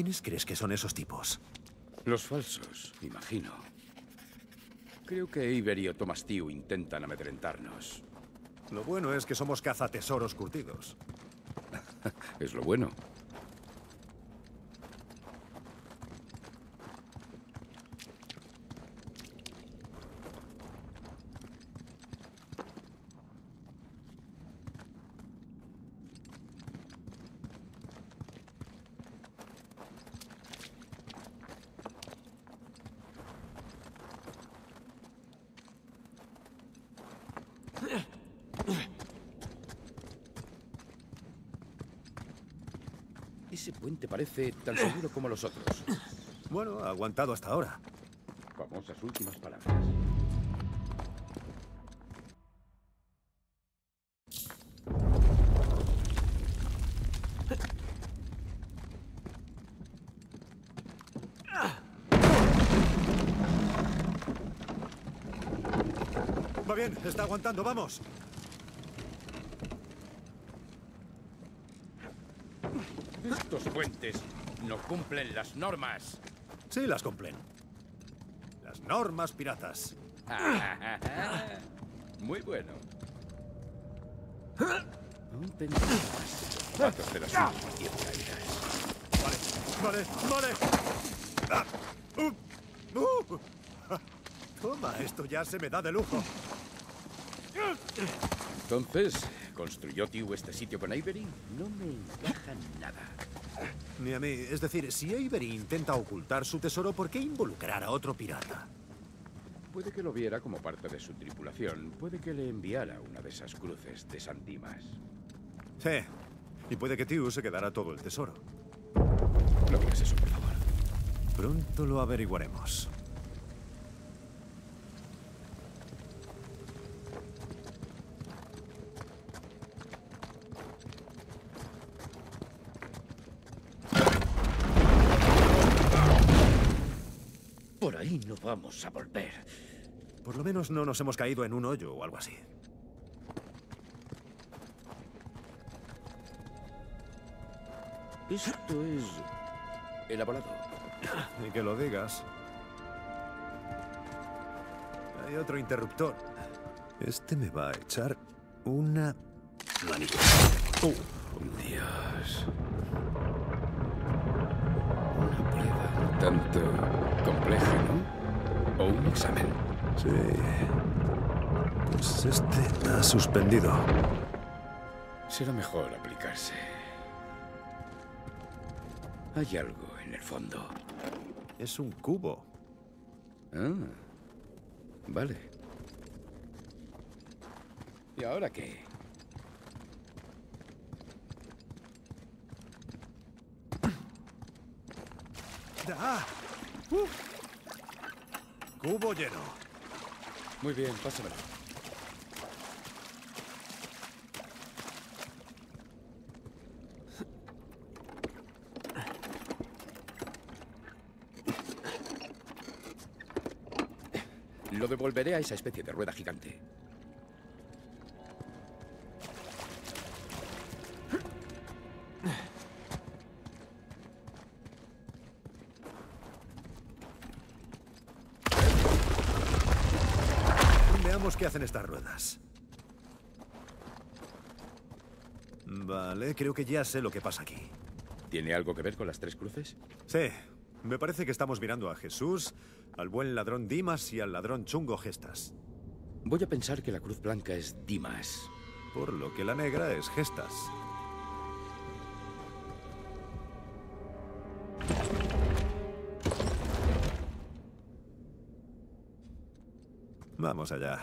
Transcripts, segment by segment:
¿Quiénes crees que son esos tipos? Los falsos, imagino. Creo que Avery o Thomas Tew intentan amedrentarnos. Lo bueno es que somos cazatesoros curtidos. es lo bueno. Ese puente parece tan seguro como los otros. Bueno, ha aguantado hasta ahora. Famosas últimas palabras. Va bien, está aguantando, vamos. Estos puentes no cumplen las normas. Sí, las cumplen. Las normas piratas. Muy bueno. Tendrás datos de las últimas diez caídas. Vale, vale, vale. Ah, uh, uh. Toma, esto ya se me da de lujo. Entonces, ¿construyó Tew este sitio con Avery? No me encaja nada. Ni a mí. Es decir, si Avery intenta ocultar su tesoro, ¿por qué involucrar a otro pirata? Puede que lo viera como parte de su tripulación. Puede que le enviara una de esas cruces de San Dimas. Sí. Y puede que Tew se quedara todo el tesoro. No digas eso, por favor. Pronto lo averiguaremos. Por ahí no vamos a volver. Por lo menos no nos hemos caído en un hoyo o algo así. Esto es elaborado. Ni que lo digas. Hay otro interruptor. Este me va a echar una manita. Oh, Dios. Una prueba tanto compleja, ¿no? O un examen. Sí. Pues este ha suspendido. Será mejor aplicarse. Hay algo en el fondo. Es un cubo. Ah, vale. ¿Y ahora qué? ¡Ah! ¡Uh! Cubo lleno. Muy bien, pásamelo. Lo devolveré a esa especie de rueda gigante. Qué hacen estas ruedas. Vale, creo que ya sé lo que pasa aquí. ¿Tiene algo que ver con las tres cruces? Sí, me parece que estamos mirando a Jesús, al buen ladrón Dimas y al ladrón chungo Gestas. Voy a pensar que la cruz blanca es Dimas. Por lo que la negra es Gestas. Vamos allá.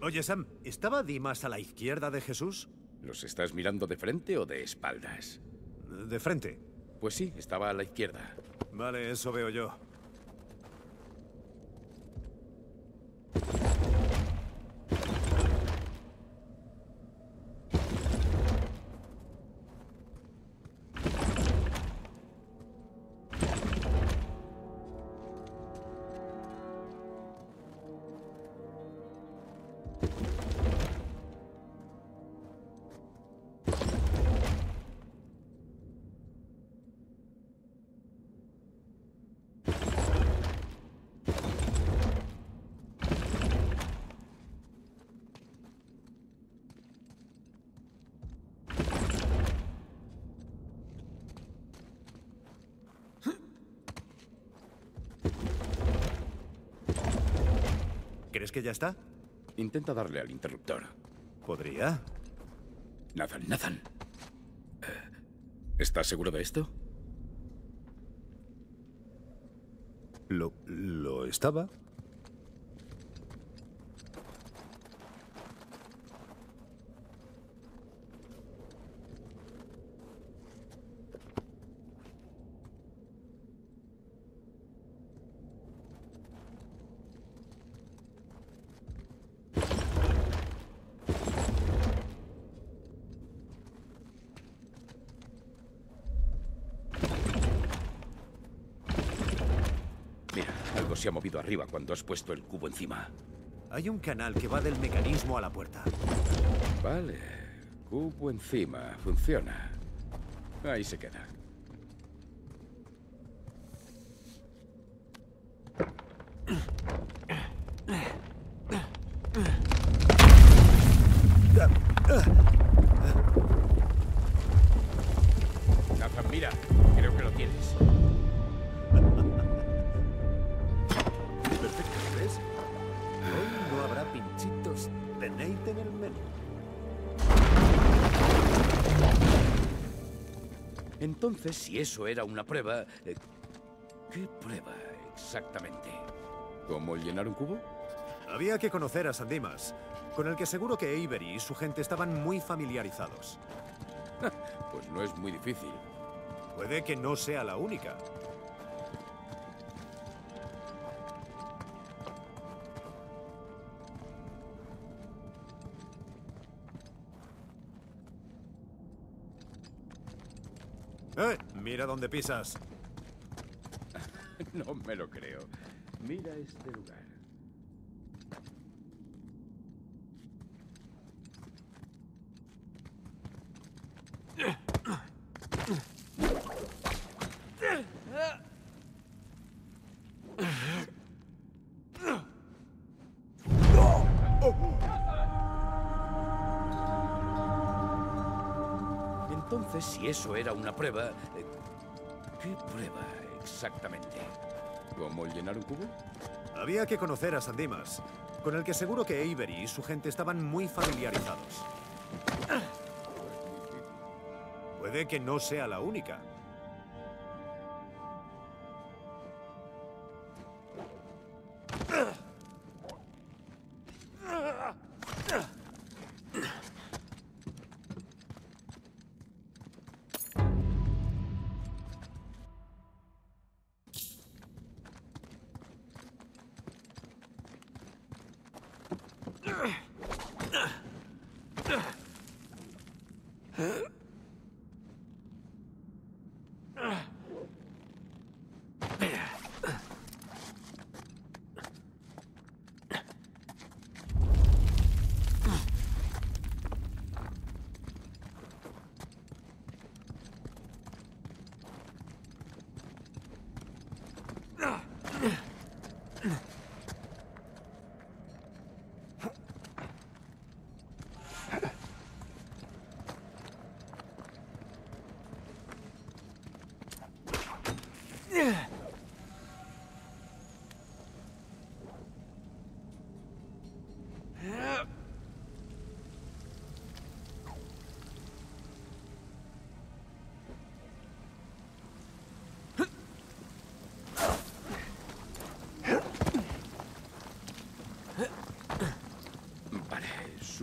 Oye, Sam, ¿estaba Dimas a la izquierda de Jesús? ¿Los estás mirando de frente o de espaldas? De frente. Pues sí, estaba a la izquierda. Vale, eso veo yo. ¿Crees que ya está? Intenta darle al interruptor. ¿Podría? Nathan, Nathan. Eh, ¿Estás seguro de esto? Lo, lo estaba. Mira, algo se ha movido arriba cuando has puesto el cubo encima. Hay un canal que va del mecanismo a la puerta. Vale. Cubo encima. Funciona. Ahí se queda. Entonces, si eso era una prueba... eh, ¿Qué prueba exactamente? ¿Cómo llenar un cubo? Había que conocer a Sandimas, con el que seguro que Avery y su gente estaban muy familiarizados. Pues no es muy difícil. Puede que no sea la única. Mira dónde pisas. No me lo creo. Mira este lugar. Entonces, si eso era una prueba... eh, ¿Qué prueba exactamente? ¿Cómo llenar un cubo? Había que conocer a Sandimas, con el que seguro que Avery y su gente estaban muy familiarizados. Puede que no sea la única.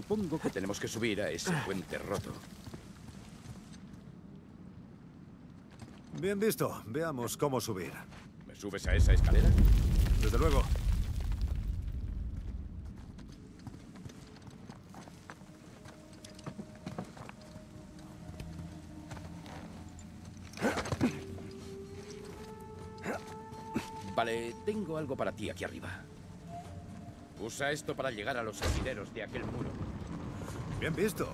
Supongo que tenemos que subir a ese puente roto. Bien visto. Veamos cómo subir. ¿Me subes a esa escalera? Desde luego. Vale, tengo algo para ti aquí arriba. Usa esto para llegar a los asideros de aquel muro. Bien visto.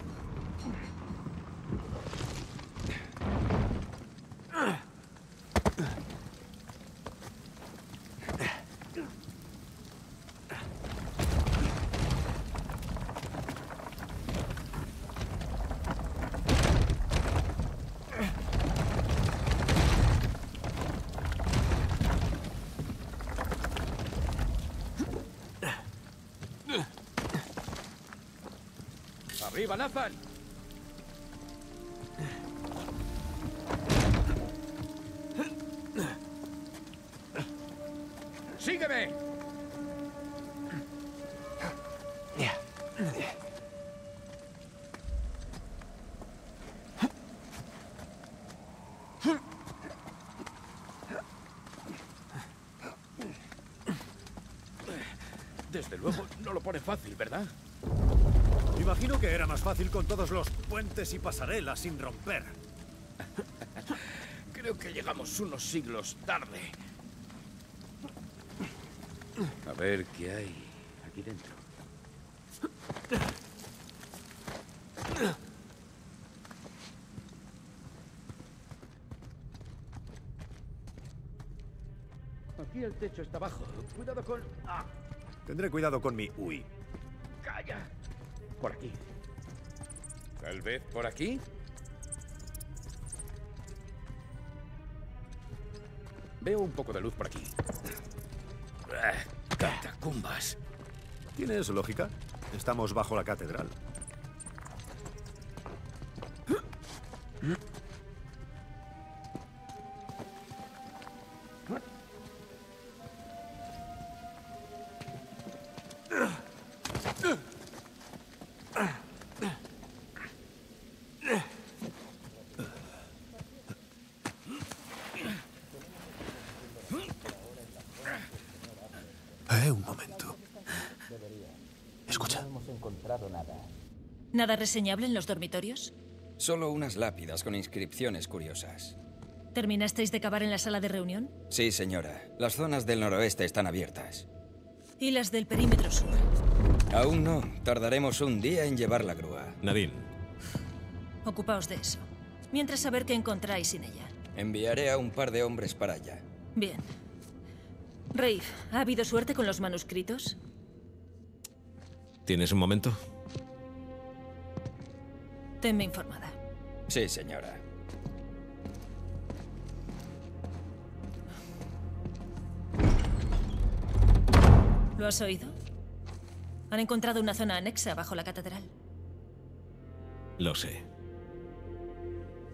¡Arriba, Nathan! ¡Sígueme! Desde luego, no lo pone fácil, ¿verdad? Imagino que era más fácil con todos los puentes y pasarelas sin romper. Creo que llegamos unos siglos tarde. A ver qué hay aquí dentro. Aquí el techo está bajo. Cuidado con... ¡Ah! Tendré cuidado con mi uy. Por aquí. Tal vez por aquí. Veo un poco de luz por aquí. Ah, Catacumbas. ¿Tienes lógica? Estamos bajo la catedral. Eh, un momento. Escucha. ¿Nada reseñable en los dormitorios? Solo unas lápidas con inscripciones curiosas. ¿Terminasteis de cavar en la sala de reunión? Sí, señora. Las zonas del noroeste están abiertas. ¿Y las del perímetro sur? Aún no. Tardaremos un día en llevar la grúa. Nadine, Ocupaos de eso. Mientras saber qué encontráis sin ella. Enviaré a un par de hombres para allá. Bien. Rafe, ¿ha habido suerte con los manuscritos? ¿tienes un momento? Tenme informada. Sí, señora. ¿Lo has oído? Han encontrado una zona anexa bajo la catedral. Lo sé.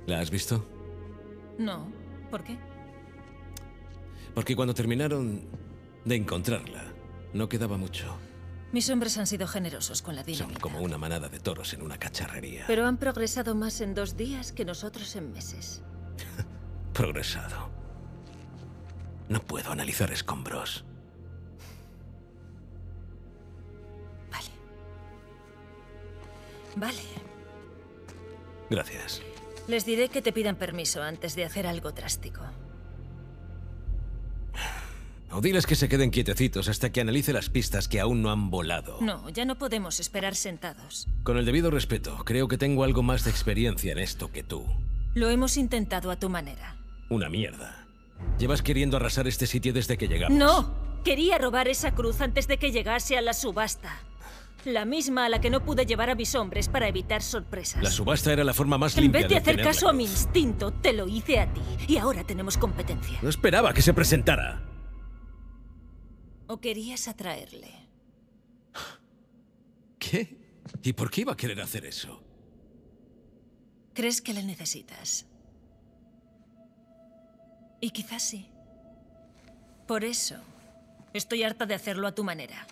¿La has visto? No. ¿Por qué? Porque cuando terminaron de encontrarla, no quedaba mucho. Mis hombres han sido generosos con la Son dinamita. como una manada de toros en una cacharrería. Pero han progresado más en dos días que nosotros en meses. Progresado. No puedo analizar escombros. Vale. Vale. Gracias. Les diré que te pidan permiso antes de hacer algo drástico. O diles que se queden quietecitos hasta que analice las pistas que aún no han volado. No, ya no podemos esperar sentados. Con el debido respeto, creo que tengo algo más de experiencia en esto que tú. Lo hemos intentado a tu manera. Una mierda. Llevas queriendo arrasar este sitio desde que llegamos. ¡No! Quería robar esa cruz antes de que llegase a la subasta. La misma a la que no pude llevar a mis hombres para evitar sorpresas. La subasta era la forma más en limpia vez de hacer caso a mi instinto, te lo hice a ti. Y ahora tenemos competencia. No esperaba que se presentara. ¿O querías atraerle? ¿Qué? ¿Y por qué iba a querer hacer eso? ¿Crees que le necesitas? Y quizás sí. Por eso, estoy harta de hacerlo a tu manera.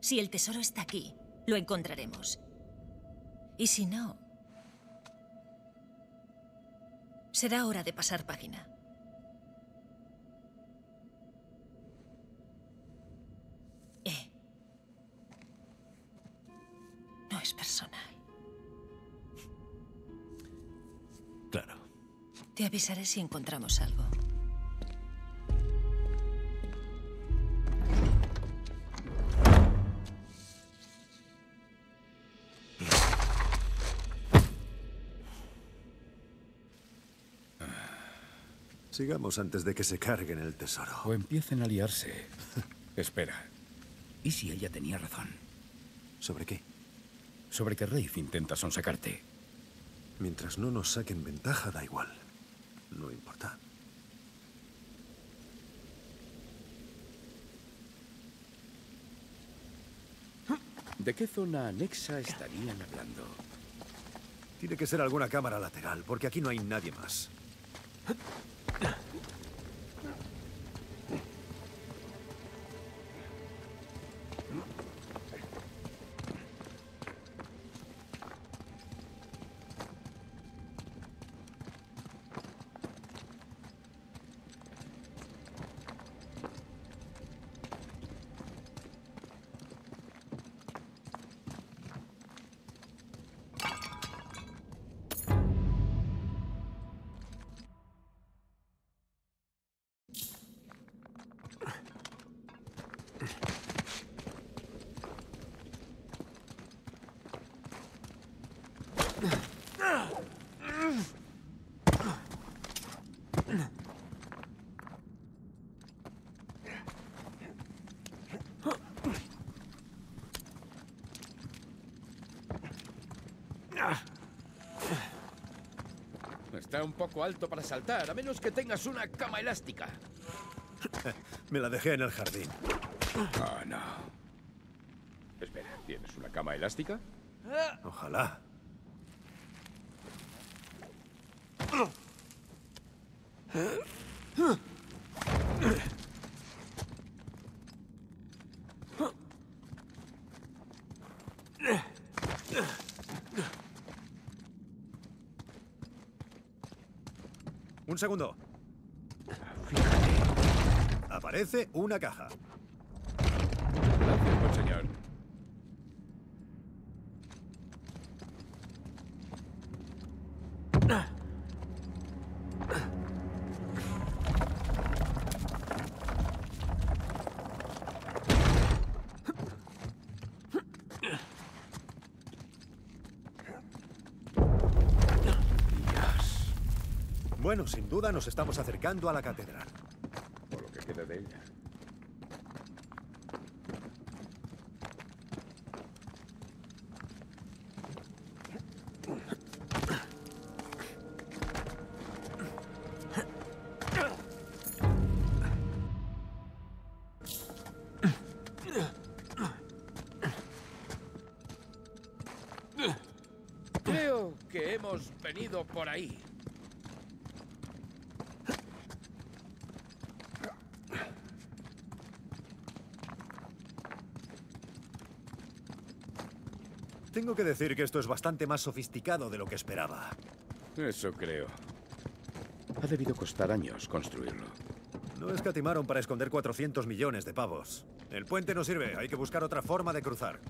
Si el tesoro está aquí, lo encontraremos. Y si no, será hora de pasar página. No es personal. Claro. Te avisaré si encontramos algo. Sigamos antes de que se carguen el tesoro. O empiecen a liarse. Espera. ¿Y si ella tenía razón? ¿Sobre qué? Sobre que Rafe intenta sonsacarte. Mientras no nos saquen ventaja, da igual. No importa. ¿De qué zona anexa estarían hablando? Tiene que ser alguna cámara lateral, porque aquí no hay nadie más. Está un poco alto para saltar, a menos que tengas una cama elástica. Me la dejé en el jardín. Oh, no. Espera, ¿tienes una cama elástica? Ojalá. Un segundo. Aparece una caja. Gracias, buen señor. Bueno, sin duda nos estamos acercando a la catedral. O lo que quede de ella. Creo que hemos venido por ahí. Tengo que decir que esto es bastante más sofisticado de lo que esperaba. Eso creo. Ha debido costar años construirlo. No escatimaron para esconder 400 millones de pavos. El puente no sirve, hay que buscar otra forma de cruzar.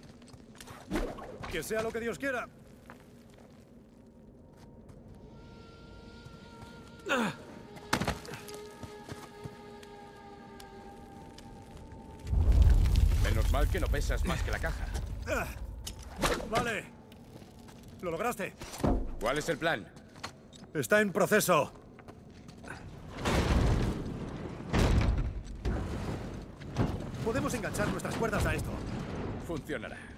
Que sea lo que Dios quiera. Menos mal que no pesas más que la caja. Vale. Lo lograste. ¿Cuál es el plan? Está en proceso. Podemos enganchar nuestras cuerdas a esto. Funcionará.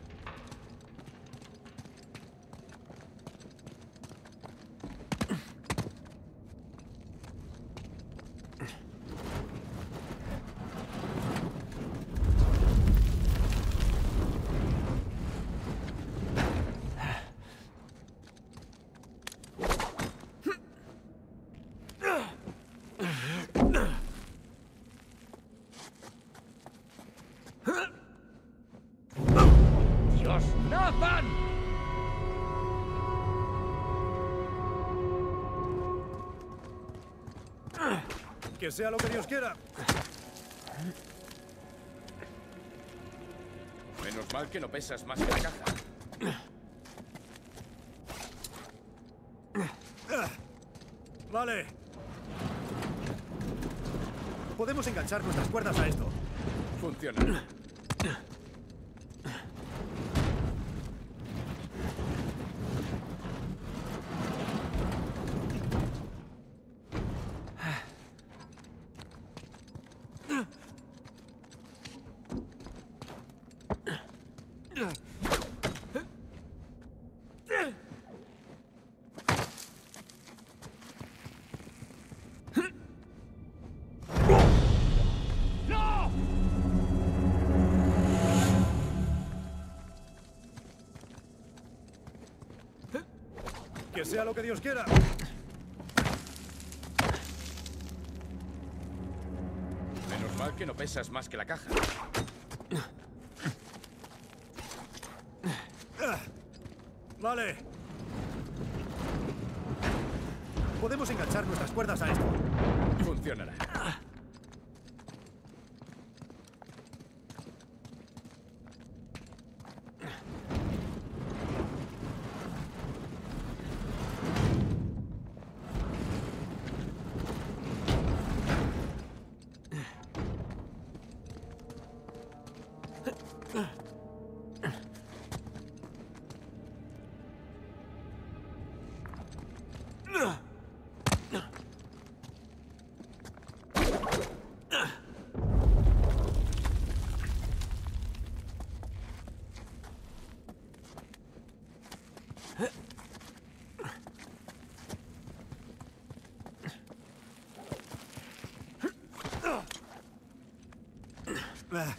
Sea lo que Dios quiera. Menos mal que no pesas más que la caja. Vale. Podemos enganchar nuestras cuerdas a esto. Funcionará. Sea lo que Dios quiera. Menos mal que no pesas más que la caja. Vale. Podemos enganchar nuestras cuerdas a esto. Funcionará. Ah,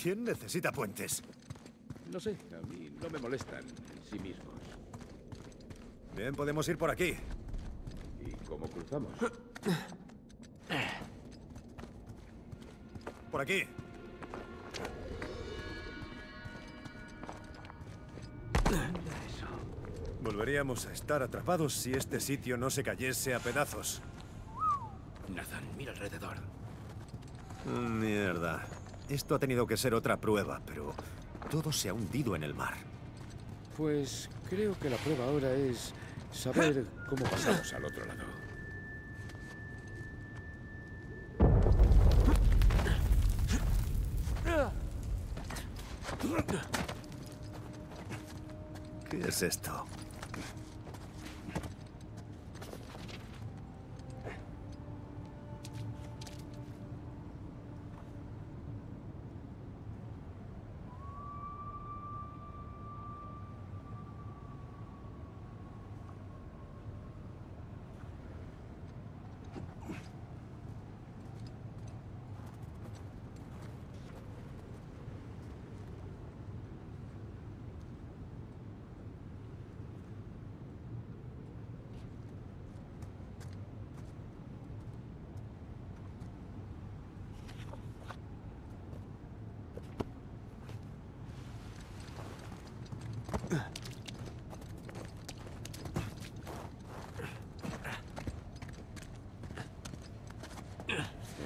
¿Quién necesita puentes? No sé, a mí no me molestan en sí mismos. Bien, podemos ir por aquí. ¿Y cómo cruzamos? Por aquí. Volveríamos a estar atrapados si este sitio no se cayese a pedazos. Nathan, mira alrededor. Mierda. Esto ha tenido que ser otra prueba, pero todo se ha hundido en el mar. Pues creo que la prueba ahora es saber cómo pasamos al otro lado. ¿Qué es esto?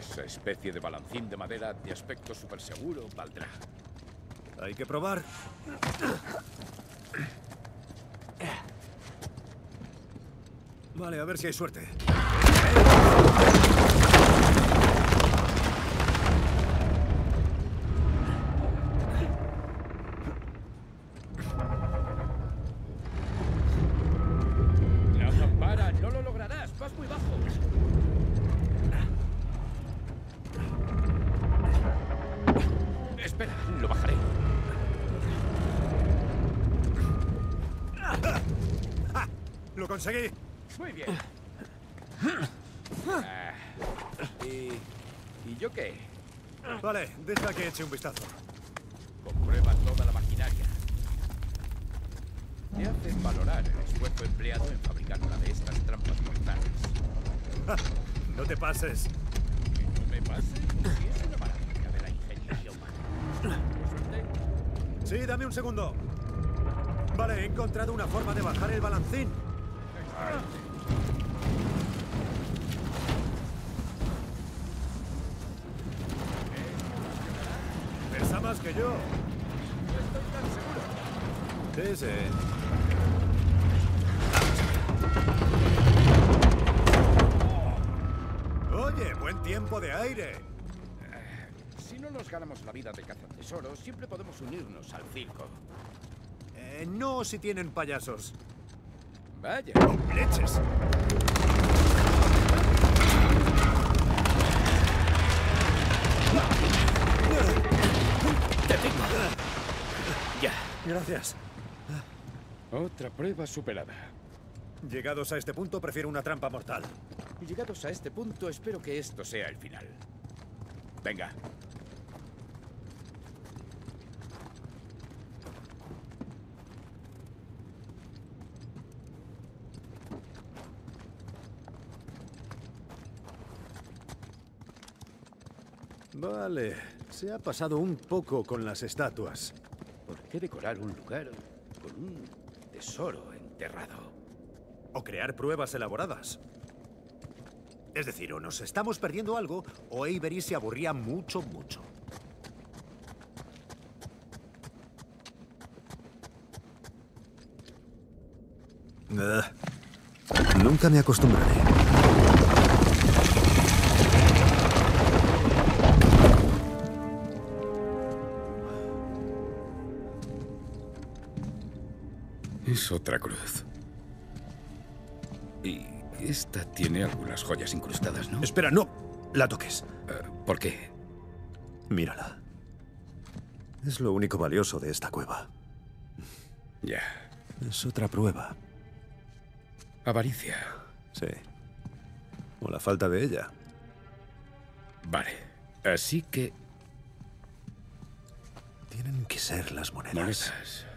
Esa especie de balancín de madera de aspecto súper seguro valdrá. Hay que probar. Vale, a ver si hay suerte. Conseguí! Muy bien. Ah, ¿Y, ¿Y yo qué? Vale, deja que eche un vistazo. Comprueba toda la maquinaria. Te hacen valorar el esfuerzo empleado en fabricar una de estas trampas mortales. No te pases. Que no me pase, si es una maravilla de la ingeniería humana. Sí, dame un segundo. Vale, he encontrado una forma de bajar el balancín. Pesa más que yo. No estoy tan seguro. Sí, sí. Oye, buen tiempo de aire. Si no nos ganamos la vida de cazatesoros, siempre podemos unirnos al circo. Eh, no si tienen payasos. Vaya. ¡Leches! ¡Te tengo! Ya. Gracias. Otra prueba superada. Llegados a este punto, prefiero una trampa mortal. Llegados a este punto, espero que esto sea el final. Venga. Vale, se ha pasado un poco con las estatuas. ¿Por qué decorar un lugar con un tesoro enterrado? O crear pruebas elaboradas. Es decir, o nos estamos perdiendo algo, o Avery se aburría mucho, mucho. Ah, nunca me acostumbraré. Es otra cruz. Y esta tiene algunas joyas incrustadas, ¿no? Espera, no la toques. Eh, ¿Por qué? Mírala. Es lo único valioso de esta cueva. Ya. Es otra prueba. Avaricia. Sí. O la falta de ella. Vale. Así que... Tienen que ser las monedas. Monedas.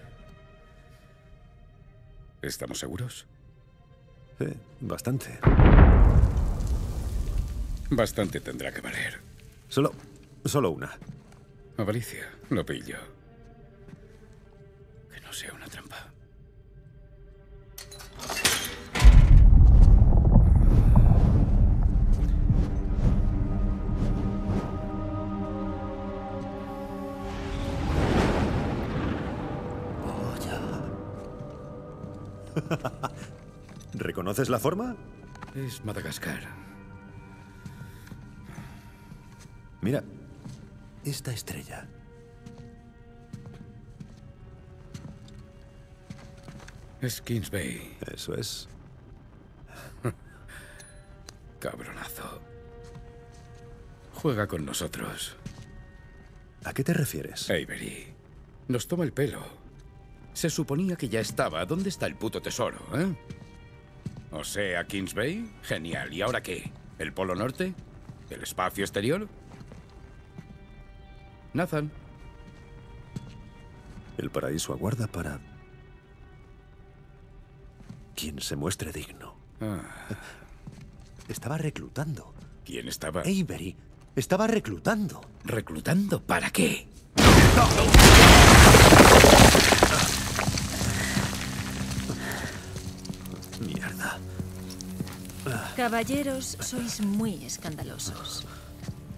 ¿Estamos seguros? Sí, bastante. Bastante tendrá que valer. Solo... solo una. Avaricia, lo pillo. ¿Reconoces la forma? Es Madagascar. Mira, esta estrella. Es Kings Bay. Eso es. Cabronazo. Juega con nosotros. ¿A qué te refieres? Avery. Nos toma el pelo. Se suponía que ya estaba. ¿Dónde está el puto tesoro, eh? O sea, Kings Bay. Genial. ¿Y ahora qué? ¿El Polo Norte? ¿El espacio exterior? Nathan. El paraíso aguarda para... quien se muestre digno. Ah, Estaba reclutando. ¿Quién estaba Avery estaba reclutando. reclutando? ¿Para qué? Mierda. Caballeros, sois muy escandalosos.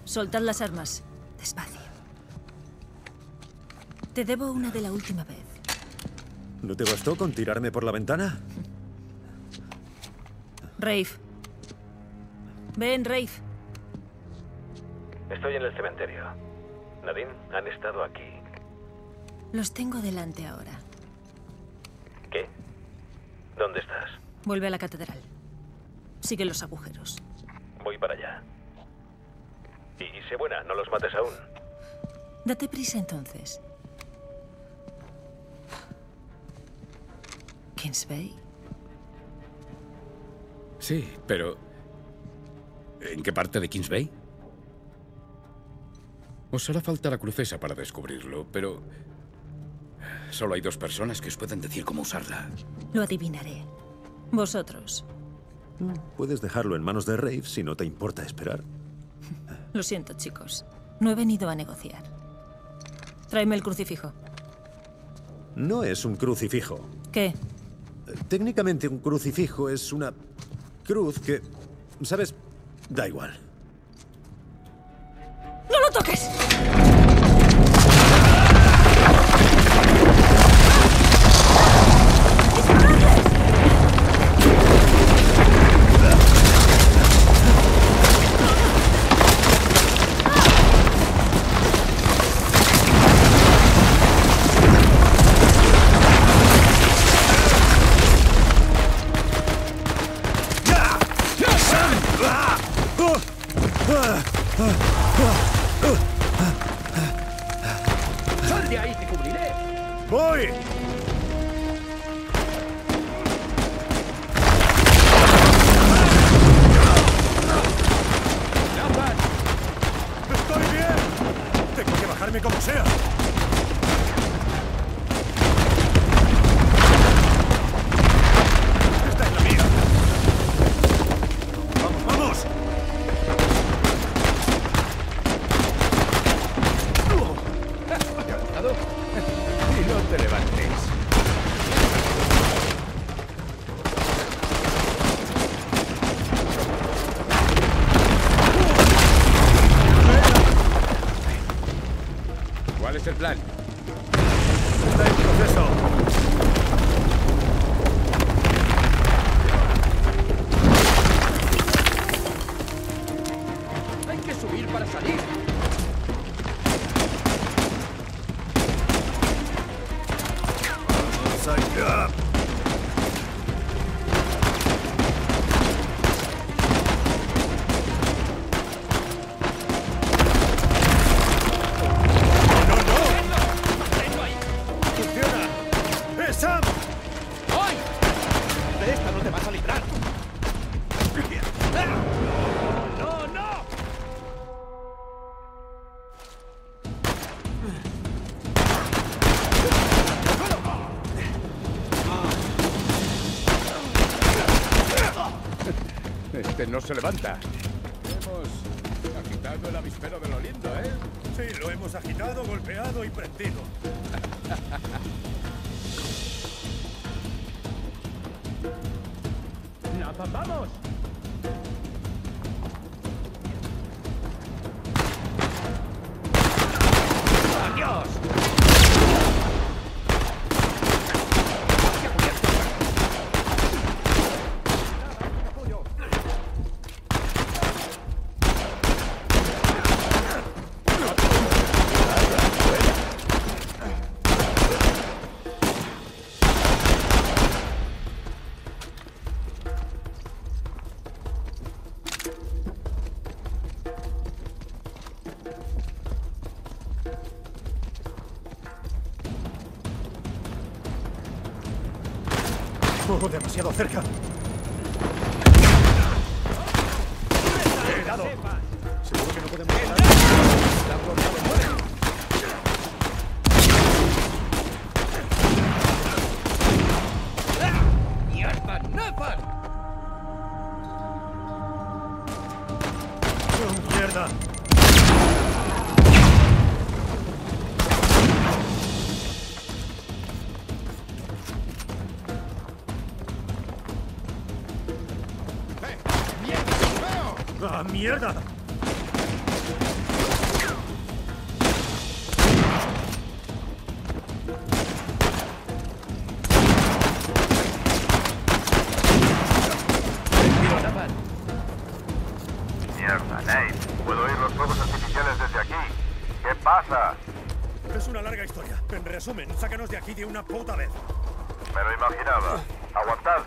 Soltad las armas. Despacio. Te debo una de la última vez. ¿No te bastó con tirarme por la ventana? Rafe. Ven, Rafe. Estoy en el cementerio. Nadine, han estado aquí. Los tengo delante ahora. ¿Qué? ¿Dónde estás? Vuelve a la catedral. Sigue los agujeros. Voy para allá. Y sé buena, no los mates aún. Date prisa entonces. Kings Bay. Sí, pero... ¿En qué parte de Kings Bay? Os hará falta la crucesa para descubrirlo, pero... Solo hay dos personas que os pueden decir cómo usarla. Lo adivinaré. Vosotros. Puedes dejarlo en manos de Rafe si no te importa esperar. Lo siento, chicos. No he venido a negociar. Tráeme el crucifijo. No es un crucifijo. ¿Qué? Técnicamente un crucifijo es una cruz que... ¿Sabes? Da igual. Bajarme como sea. Se levanta. Hemos agitado el avispero de lo lindo, ¿eh? Sí, lo hemos agitado, golpeado y prendido. ¡Nathan, vamos! Demasiado cerca. Mierda! Mierda, Nate. Puedo oír los fuegos artificiales desde aquí. ¿Qué pasa? Es una larga historia. En resumen, sácanos de aquí de una puta vez. Me lo imaginaba. Aguantad.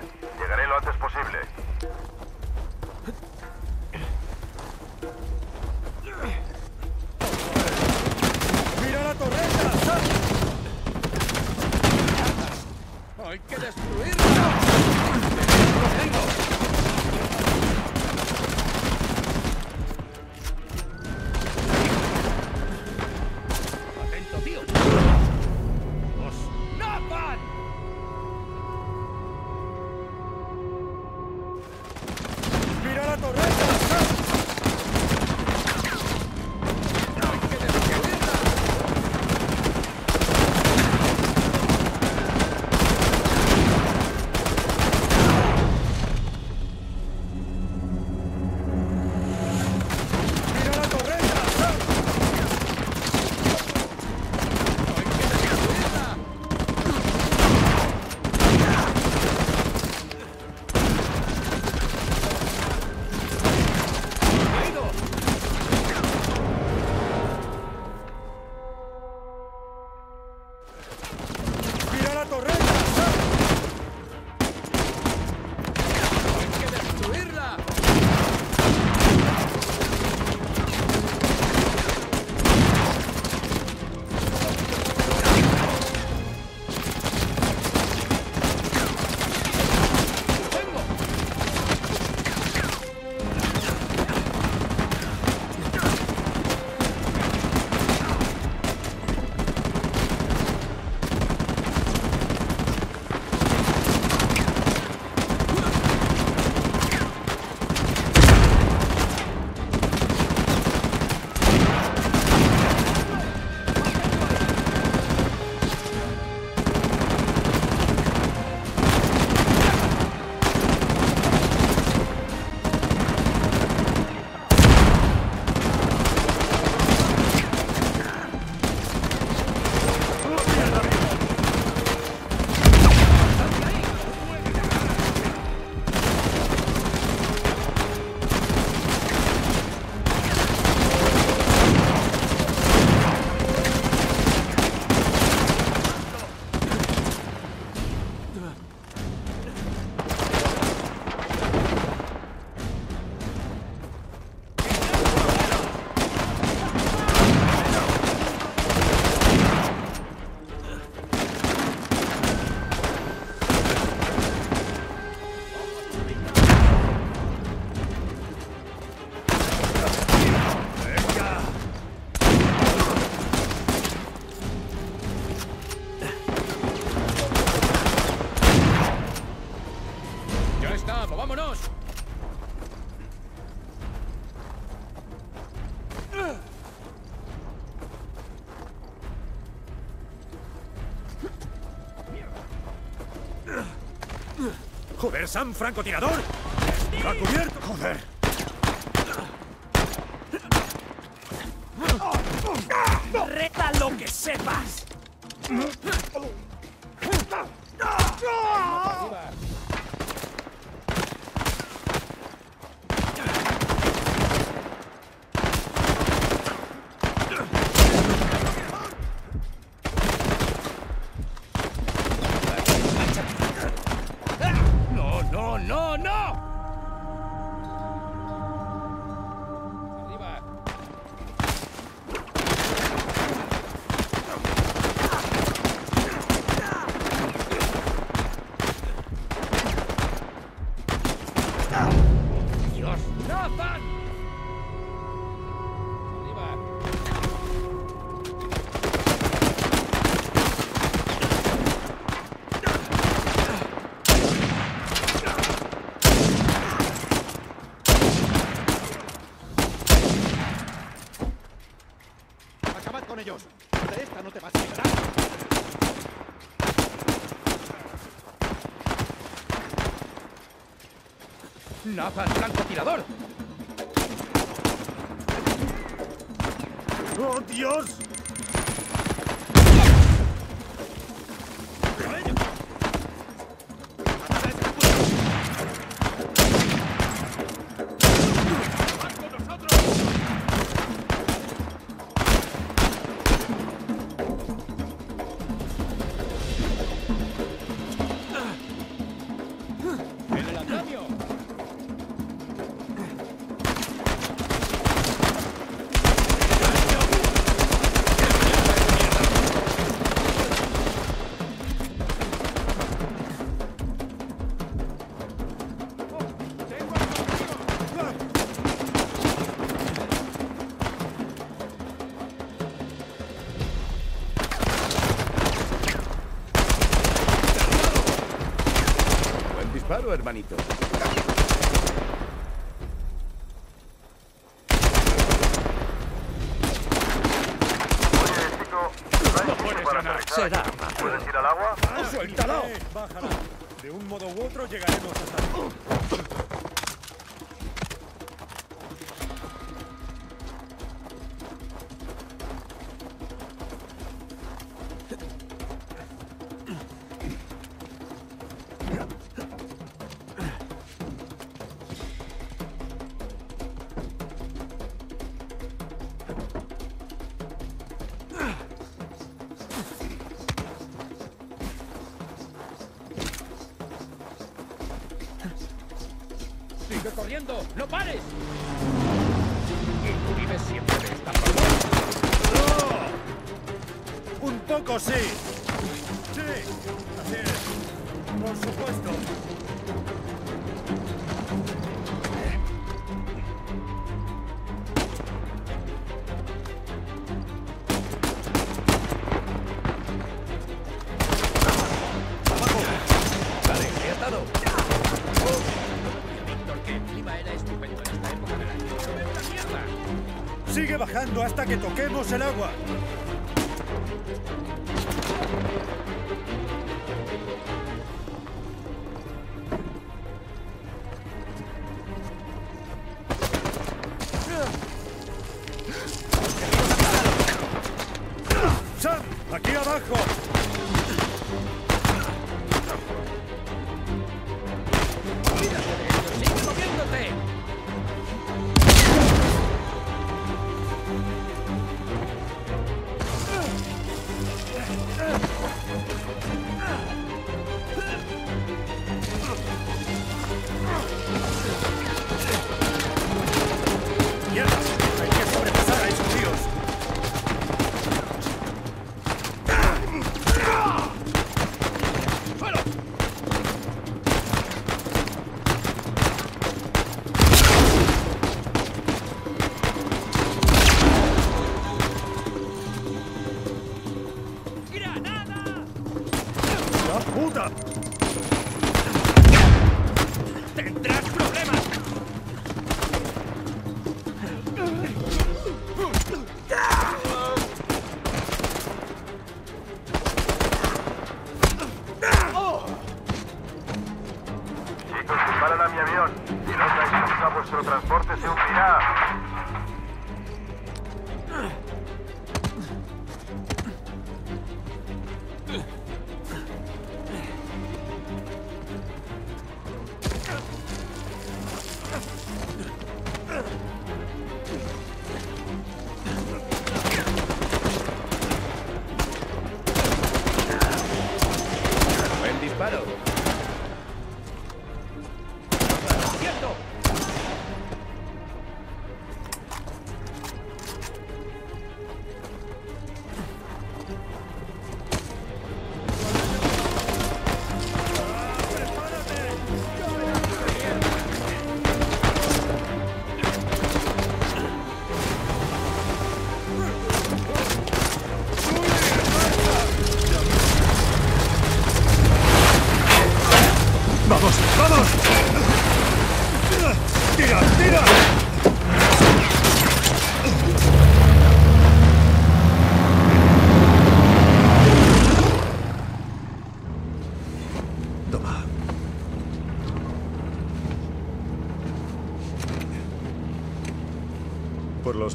¡Joder, Sam, francotirador! ¡Está cubierto! ¡Joder! ¡Reta lo que sepas! ¡Nathan, francotirador! ¡Oh, Dios! Hermanito. Será. ¿Puedes ir al agua? ¡Suéltalo! ¡Bájala! De un modo u otro llegaremos hasta corriendo! ¡No pares! Y tú vives siempre de esta forma. ¡Un poco! ¡Sí! Toquemos el agua.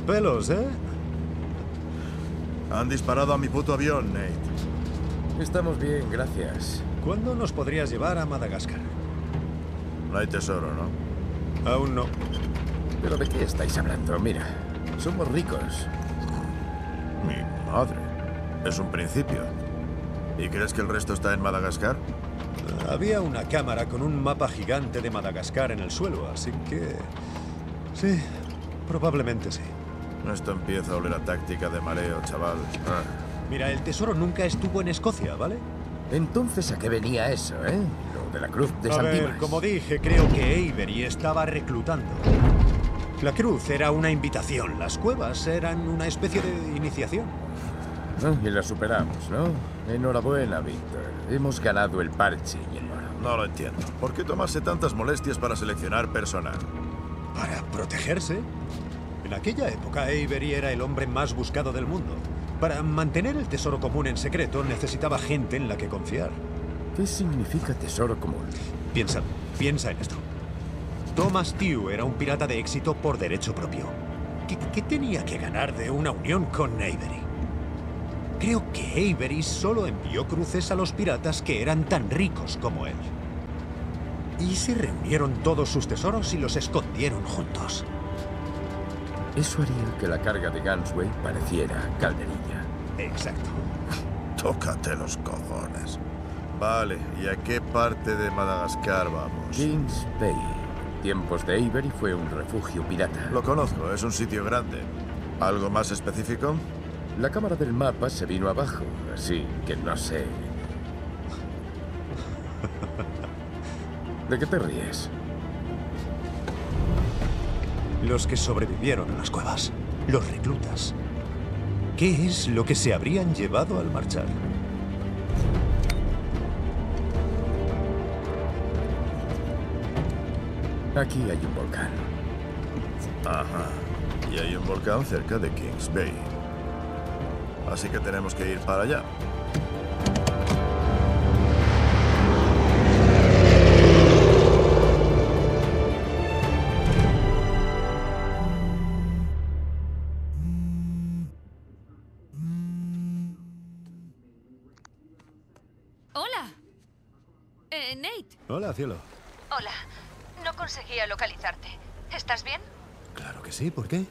Pelos, ¿eh? Han disparado a mi puto avión, Nate. Estamos bien, gracias. ¿Cuándo nos podrías llevar a Madagascar? No hay tesoro, ¿no? Aún no. ¿Pero de qué estáis hablando? Mira, somos ricos. Mi madre. Es un principio. ¿Y crees que el resto está en Madagascar? Había una cámara con un mapa gigante de Madagascar en el suelo, así que... Sí, probablemente sí. Esto empieza a oler a táctica de mareo, chaval. Ah. Mira, el tesoro nunca estuvo en Escocia, ¿vale? Entonces, ¿a qué venía eso, eh? Lo de la cruz de A San ver, Dimas. como dije, creo que Avery estaba reclutando. La cruz era una invitación, las cuevas eran una especie de iniciación. Ah, Y la superamos, ¿no? Enhorabuena, Víctor. Hemos ganado el parche y el oro. No lo entiendo. ¿Por qué tomarse tantas molestias para seleccionar personal? Para protegerse. En aquella época, Avery era el hombre más buscado del mundo. Para mantener el tesoro común en secreto, necesitaba gente en la que confiar. ¿Qué significa tesoro común? Piensa, piensa en esto. Thomas Tew era un pirata de éxito por derecho propio. ¿Qué, qué tenía que ganar de una unión con Avery? Creo que Avery solo envió cruces a los piratas que eran tan ricos como él. Y se reunieron todos sus tesoros y los escondieron juntos. Eso haría que la carga de Gunsway pareciera calderilla. Exacto. Tócate los cojones. Vale, ¿y a qué parte de Madagascar vamos? Kings Bay. Tiempos de Avery fue un refugio pirata. Lo conozco, es un sitio grande. ¿Algo más específico? La cámara del mapa se vino abajo, así que no sé. ¿De qué te ríes? Los que sobrevivieron a las cuevas. Los reclutas. ¿Qué es lo que se habrían llevado al marchar? Aquí hay un volcán. Ajá. Y hay un volcán cerca de Kings Bay. Así que tenemos que ir para allá. Cielo. Hola. No conseguía localizarte. ¿Estás bien? Claro que sí, ¿por qué?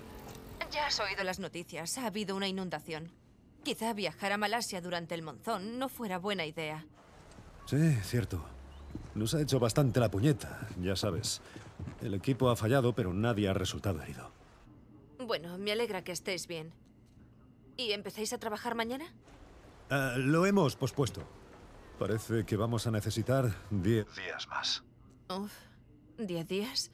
Ya has oído las noticias. Ha habido una inundación. Quizá viajar a Malasia durante el monzón no fuera buena idea. Sí, cierto. Nos ha hecho bastante la puñeta, ya sabes. El equipo ha fallado, pero nadie ha resultado herido. Bueno, me alegra que estéis bien. ¿Y empecéis a trabajar mañana? Ah, lo hemos pospuesto. Parece que vamos a necesitar 10 días más. Uf, ¿diez días?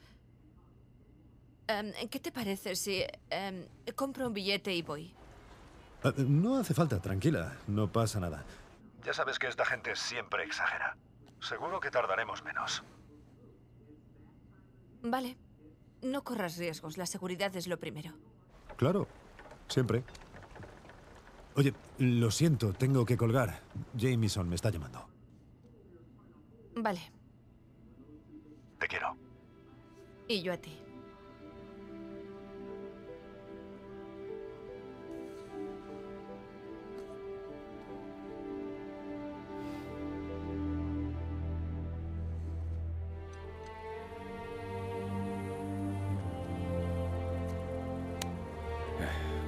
Em, ¿Qué te parece si em, compro un billete y voy? Ah, no hace falta, tranquila, no pasa nada. Ya sabes que esta gente siempre exagera. Seguro que tardaremos menos. Vale. No corras riesgos. La seguridad es lo primero. Claro, siempre. Oye, lo siento, tengo que colgar. Jameson me está llamando. Vale. Te quiero. Y yo a ti.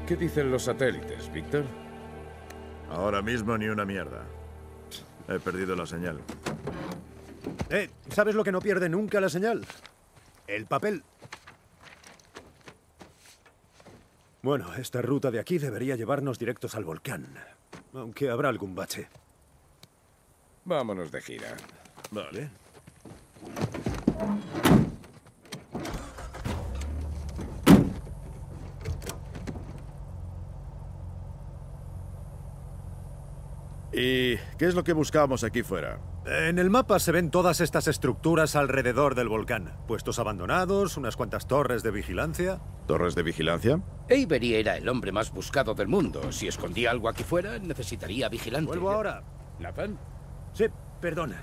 ¿Qué dicen los satélites, Víctor? Ahora mismo ni una mierda. He perdido la señal. Eh, ¿sabes lo que no pierde nunca la señal? El papel. Bueno, esta ruta de aquí debería llevarnos directos al volcán. Aunque habrá algún bache. Vámonos de gira. Vale. ¿Y qué es lo que buscábamos aquí fuera? En el mapa se ven todas estas estructuras alrededor del volcán. Puestos abandonados, unas cuantas torres de vigilancia. ¿Torres de vigilancia? Avery era el hombre más buscado del mundo. Si escondía algo aquí fuera, necesitaría vigilante. Vuelvo ahora. ¿Nathan? Sí, perdona.